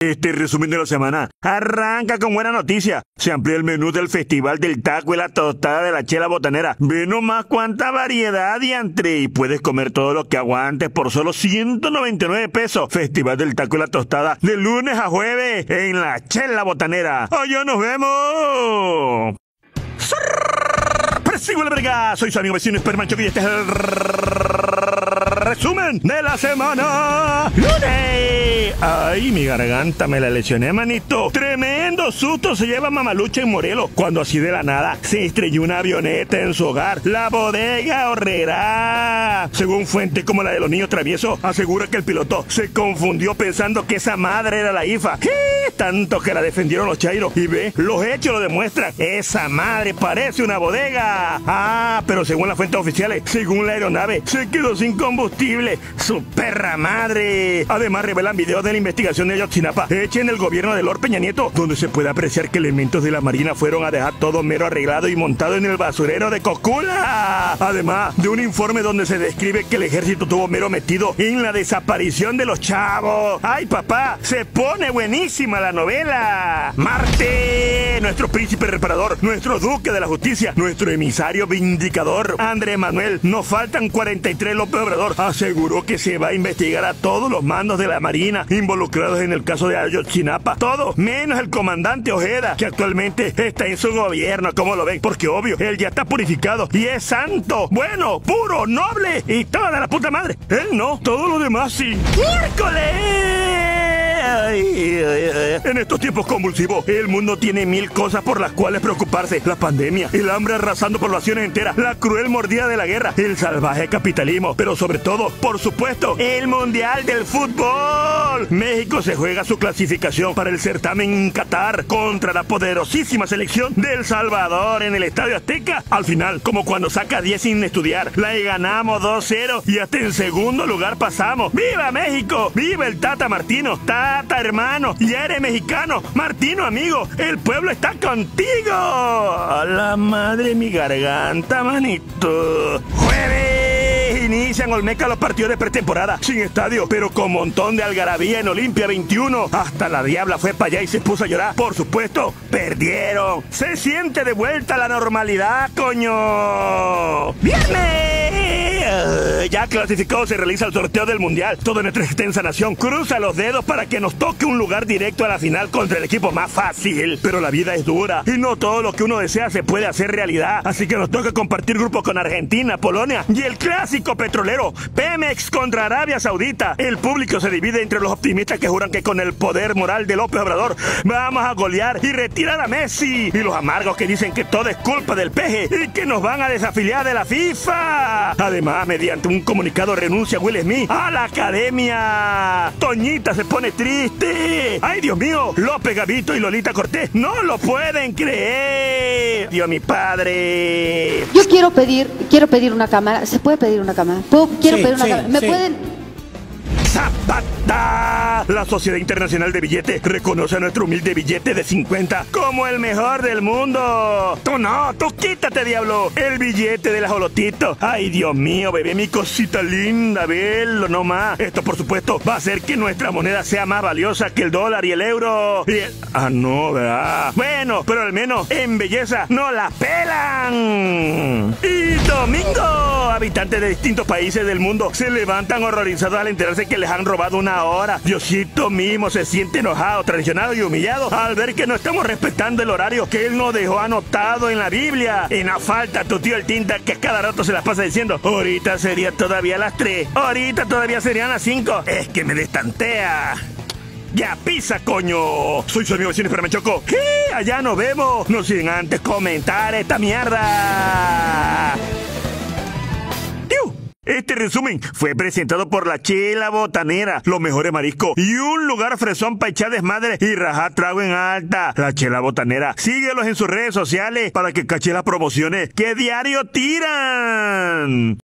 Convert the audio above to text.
Este resumen de la semana arranca con buena noticia. Se amplía el menú del Festival del Taco y la Tostada de la Chela Botanera. Ve nomás cuánta variedad y entre y puedes comer todo lo que aguantes por solo 199 pesos. Festival del Taco y la Tostada de lunes a jueves en la Chela Botanera. ¡Allá nos vemos! Persigo la verga. Soy su amigo vecino Espermancho y este es el resumen de la semana. ¡Lunes! Ay, mi garganta me la lesioné, manito. Tremendo susto se lleva Mamalucha en Morelos cuando así de la nada se estrelló una avioneta en su hogar. La bodega horrera. Según fuente como la de los niños traviesos, asegura que el piloto se confundió pensando que esa madre era la IFA. ¿Qué? Tanto que la defendieron los chairos. Y ve, los hechos lo demuestran. Esa madre parece una bodega. Ah, pero según las fuentes oficiales, según la aeronave, se quedó sin combustible. Su perra madre. Además, revelan videos de la investigación de Ayotzinapa hecha en el gobierno de Lord Peña Nieto, donde se puede apreciar que elementos de la Marina fueron a dejar todo mero arreglado y montado en el basurero de Cocula. Además, de un informe donde se describe que el ejército tuvo mero metido en la desaparición de los chavos. ¡Ay, papá! Se pone buenísima la novela. Marte, nuestro príncipe reparador, nuestro duque de la justicia, nuestro emisario vindicador, Andrés Manuel. Nos faltan 43 López Obrador. Aseguró que se va a investigar a todos los mandos de la Marina involucrados en el caso de Ayotzinapa. Todo, menos el comandante Ojeda, que actualmente está en su gobierno, como lo ven, porque obvio, él ya está purificado y es santo, bueno, puro, noble y toda la puta madre. Él no, todo lo demás sí. ¡Miércoles! En estos tiempos convulsivos, el mundo tiene mil cosas por las cuales preocuparse. La pandemia, el hambre arrasando poblaciones enteras, la cruel mordida de la guerra, el salvaje capitalismo, pero sobre todo, por supuesto, el Mundial del Fútbol. México se juega su clasificación para el certamen en Qatar contra la poderosísima selección del Salvador en el Estadio Azteca. Al final, como cuando saca 10 sin estudiar, la ganamos 2-0 y hasta en segundo lugar pasamos. ¡Viva México! ¡Viva el Tata Martino! ¡Tata hermano! ¡Ya eres mexicano! ¡Martino amigo! ¡El pueblo está contigo! ¡A la madre mi garganta, manito! ¡Jueves! Inician Olmeca los partidos de pretemporada, sin estadio, pero con montón de algarabía en Olimpia 21. Hasta la diabla fue para allá y se puso a llorar. Por supuesto, perdieron. Se siente de vuelta la normalidad, coño. ¡Viernes! Ya clasificado se realiza el sorteo del Mundial. Toda nuestra extensa nación cruza los dedos para que nos toque un lugar directo a la final contra el equipo más fácil. Pero la vida es dura y no todo lo que uno desea se puede hacer realidad. Así que nos toca compartir grupo con Argentina, Polonia y el clásico petrolero Pemex contra Arabia Saudita. El público se divide entre los optimistas que juran que con el poder moral de López Obrador vamos a golear y retirar a Messi. Y los amargos que dicen que todo es culpa del peje y que nos van a desafiliar de la FIFA. Además, mediante un comunicado renuncia Will Smith a la academia. Toñita se pone triste. Ay, Dios mío, López Gavito y Lolita Cortés no lo pueden creer. Dios mi padre. Yo quiero pedir, quiero pedir una cámara. ¿Se puede pedir una cámara? ¿Puedo- quiero Sí, pedir una sí, cámara. ¿Me sí. pueden? Zapata. La Sociedad Internacional de Billetes reconoce a nuestro humilde billete de 50 como el mejor del mundo. Tú no, tú quítate, diablo. El billete del ajolotito. Ay, Dios mío, bebé, mi cosita linda, velo nomás. Esto, por supuesto, va a hacer que nuestra moneda sea más valiosa que el dólar y el euro. Y el- Ah, no, ¿verdad? Bueno, pero al menos en belleza no la pelan. Y domingo, habitantes de distintos países del mundo se levantan horrorizados al enterarse que les han robado una hora. Diosito mismo se siente enojado, traicionado y humillado al ver que no estamos respetando el horario que él nos dejó anotado en la Biblia. Y no falta tu tío el tinta que cada rato se las pasa diciendo, ahorita sería todavía las 3, ahorita todavía serían las 5. Es que me destantea. ¡Ya pisa, coño! Soy su amigo vecino me Choco. ¿Qué? Allá nos vemos. No sin antes comentar esta mierda. Este resumen fue presentado por la Chela Botanera, los mejores mariscos y un lugar fresón para echar desmadre y rajar trago en alta. La Chela Botanera. Síguelos en sus redes sociales para que cache las promociones que diario tiran.